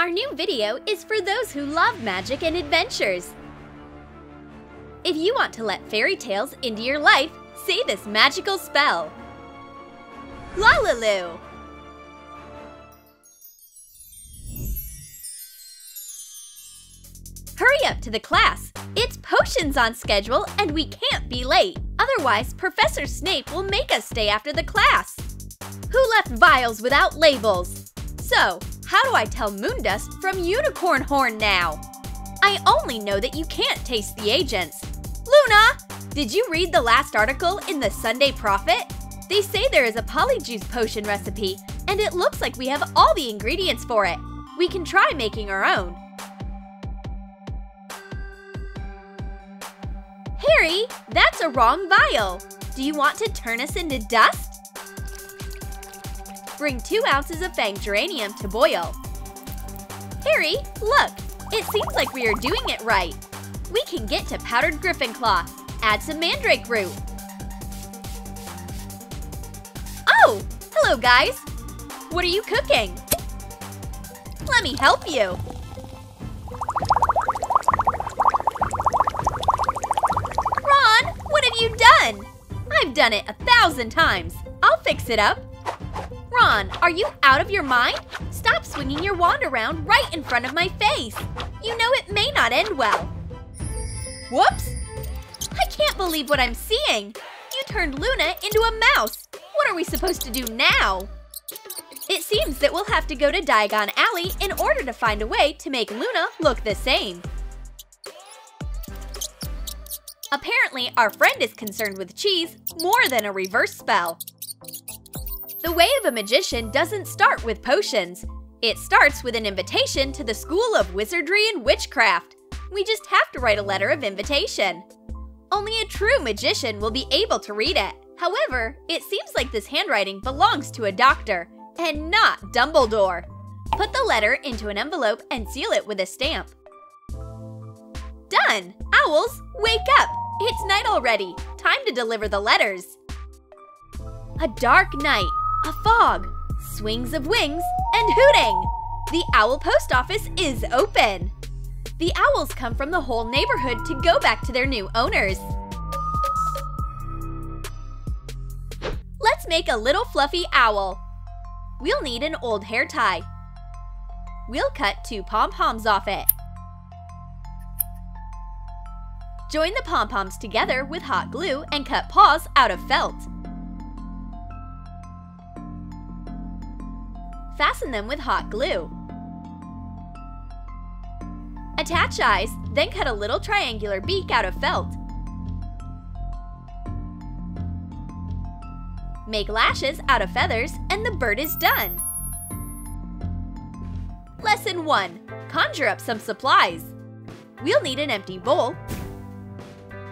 Our new video is for those who love magic and adventures. If you want to let fairy tales into your life, say this magical spell. LaLiLu! Hurry up to the class! It's potions on schedule and we can't be late. Otherwise, Professor Snape will make us stay after the class. Who left vials without labels? So, how do I tell Moondust from Unicorn Horn now? I only know that you can't taste the agents. Luna! Did you read the last article in the Sunday Prophet? They say there is a polyjuice potion recipe, and it looks like we have all the ingredients for it. We can try making our own. Harry, that's a wrong vial. Do you want to turn us into dust? Bring two ounces of fang geranium to boil. Harry, look, it seems like we are doing it right. We can get to powdered griffin claw. Add some mandrake root. Oh, hello guys. What are you cooking? Let me help you. Ron, what have you done? I've done it a thousand times. I'll fix it up. Ron, are you out of your mind? Stop swinging your wand around right in front of my face. You know it may not end well. Whoops! I can't believe what I'm seeing. You turned Luna into a mouse. What are we supposed to do now? It seems that we'll have to go to Diagon Alley in order to find a way to make Luna look the same. Apparently, our friend is concerned with cheese more than a reverse spell. The way of a magician doesn't start with potions. It starts with an invitation to the School of Wizardry and Witchcraft. We just have to write a letter of invitation. Only a true magician will be able to read it. However, it seems like this handwriting belongs to a doctor, and not Dumbledore. Put the letter into an envelope and seal it with a stamp. Done! Owls, wake up! It's night already. Time to deliver the letters. A dark night, a fog, swings of wings, and hooting! The owl post office is open! The owls come from the whole neighborhood to go back to their new owners. Let's make a little fluffy owl. We'll need an old hair tie. We'll cut two pom-poms off it. Join the pom-poms together with hot glue and cut paws out of felt. Fasten them with hot glue. Attach eyes, then cut a little triangular beak out of felt. Make lashes out of feathers and the bird is done. Lesson 1. Conjure up some supplies. We'll need an empty bowl,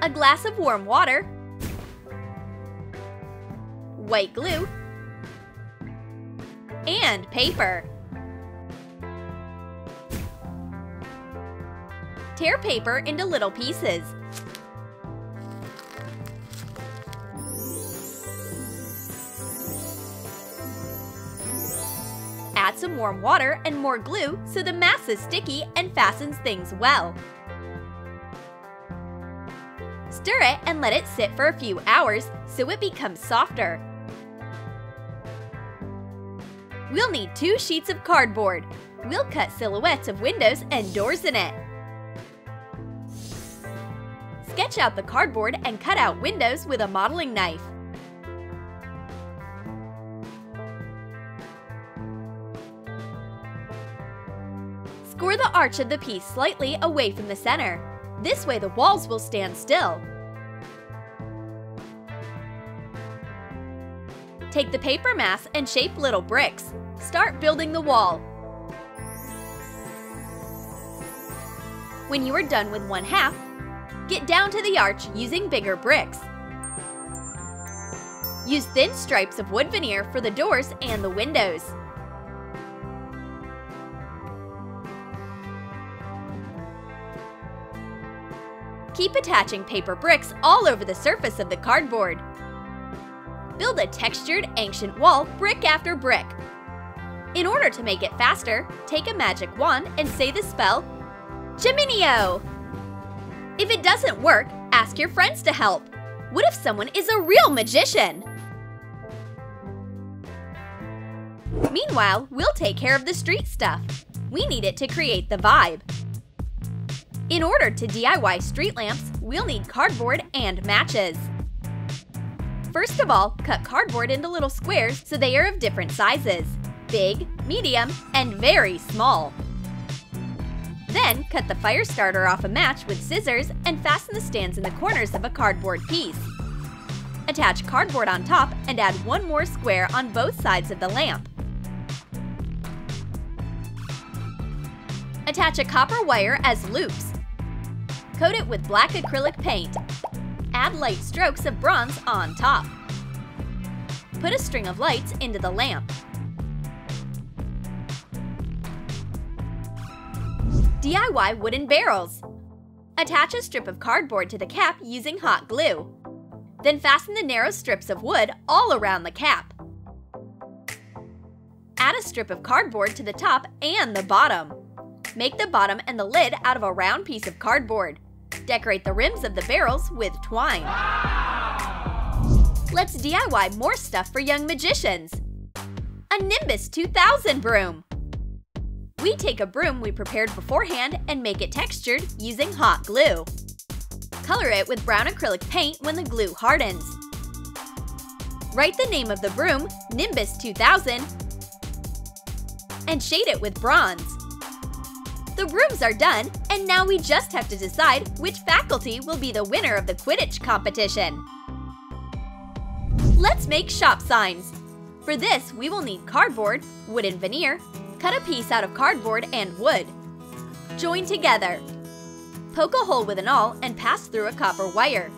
a glass of warm water, white glue, and paper. Tear paper into little pieces. Add some warm water and more glue so the mass is sticky and fastens things well. Stir it and let it sit for a few hours so it becomes softer. We'll need two sheets of cardboard. We'll cut silhouettes of windows and doors in it. Sketch out the cardboard and cut out windows with a modeling knife. Score the arch of the piece slightly away from the center. This way the walls will stand still. Take the paper mass and shape little bricks. Start building the wall. When you are done with one half, get down to the arch using bigger bricks. Use thin stripes of wood veneer for the doors and the windows. Keep attaching paper bricks all over the surface of the cardboard. Build a textured ancient wall brick after brick. In order to make it faster, take a magic wand and say the spell Geminio! If it doesn't work, ask your friends to help. What if someone is a real magician? Meanwhile, we'll take care of the street stuff. We need it to create the vibe. In order to DIY street lamps, we'll need cardboard and matches. First of all, cut cardboard into little squares so they are of different sizes big, medium, and very small. Then, cut the fire starter off a match with scissors and fasten the stands in the corners of a cardboard piece. Attach cardboard on top and add one more square on both sides of the lamp. Attach a copper wire as loops. Coat it with black acrylic paint. Add light strokes of bronze on top. Put a string of lights into the lamp. DIY wooden barrels. Attach a strip of cardboard to the cap using hot glue. Then fasten the narrow strips of wood all around the cap. Add a strip of cardboard to the top and the bottom. Make the bottom and the lid out of a round piece of cardboard. Decorate the rims of the barrels with twine. Let's DIY more stuff for young magicians. A Nimbus 2000 broom. We take a broom we prepared beforehand and make it textured using hot glue. Color it with brown acrylic paint when the glue hardens. Write the name of the broom, Nimbus 2000, and shade it with bronze. The brooms are done, and now we just have to decide which faculty will be the winner of the Quidditch competition. Let's make shop signs. For this, we will need cardboard, wooden veneer, Cut a piece out of cardboard and wood. Join together. Poke a hole with an awl and pass through a copper wire.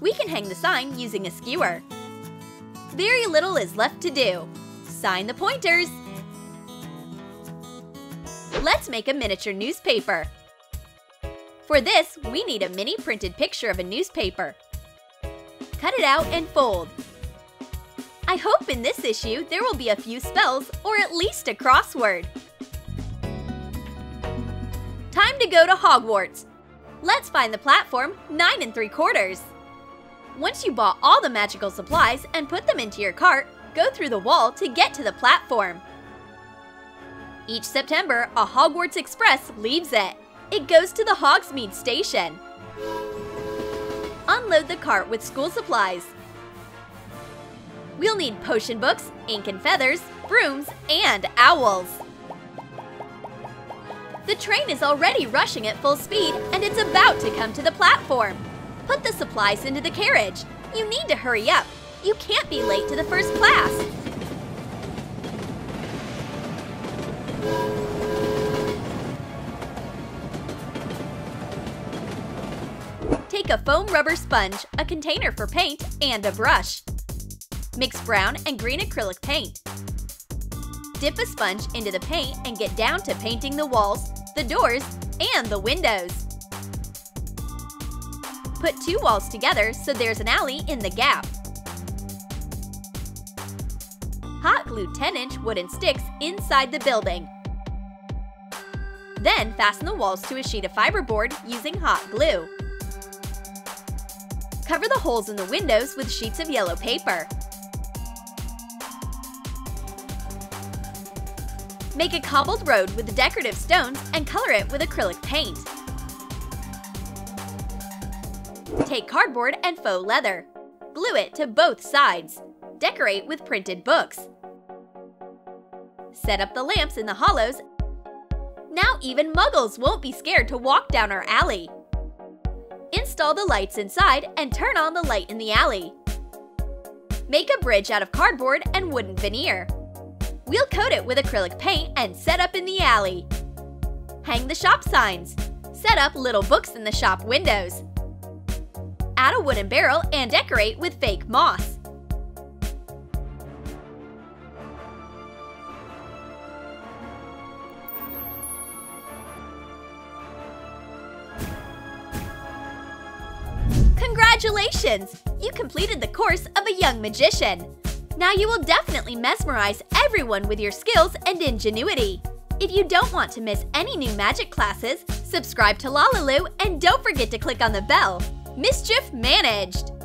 We can hang the sign using a skewer. Very little is left to do. Sign the pointers. Let's make a miniature newspaper. For this, we need a mini printed picture of a newspaper. Cut it out and fold. I hope in this issue there will be a few spells or at least a crossword. Time to go to Hogwarts. Let's find the platform 9 and 3 quarters. Once you bought all the magical supplies and put them into your cart, go through the wall to get to the platform. Each September, a Hogwarts Express leaves it. It goes to the Hogsmeade station. Unload the cart with school supplies. We'll need potion books, ink and feathers, brooms, and owls. The train is already rushing at full speed and it's about to come to the platform. Put the supplies into the carriage. You need to hurry up. You can't be late to the first class. Take a foam rubber sponge, a container for paint, and a brush. Mix brown and green acrylic paint. Dip a sponge into the paint and get down to painting the walls, the doors, and the windows. Put two walls together so there's an alley in the gap. Hot glue 10-inch wooden sticks inside the building. Then fasten the walls to a sheet of fiberboard using hot glue. Cover the holes in the windows with sheets of yellow paper. Make a cobbled road with decorative stones and color it with acrylic paint. Take cardboard and faux leather. Glue it to both sides. Decorate with printed books. Set up the lamps in the hollows. Now even muggles won't be scared to walk down our alley. Install the lights inside and turn on the light in the alley. Make a bridge out of cardboard and wooden veneer. We'll coat it with acrylic paint and set up in the alley. Hang the shop signs. Set up little books in the shop windows. Add a wooden barrel and decorate with fake moss. Congratulations! You completed the course of a young magician. Now you will definitely mesmerize everyone with your skills and ingenuity. If you don't want to miss any new magic classes, subscribe to LaLiLu and don't forget to click on the bell. Mischief managed!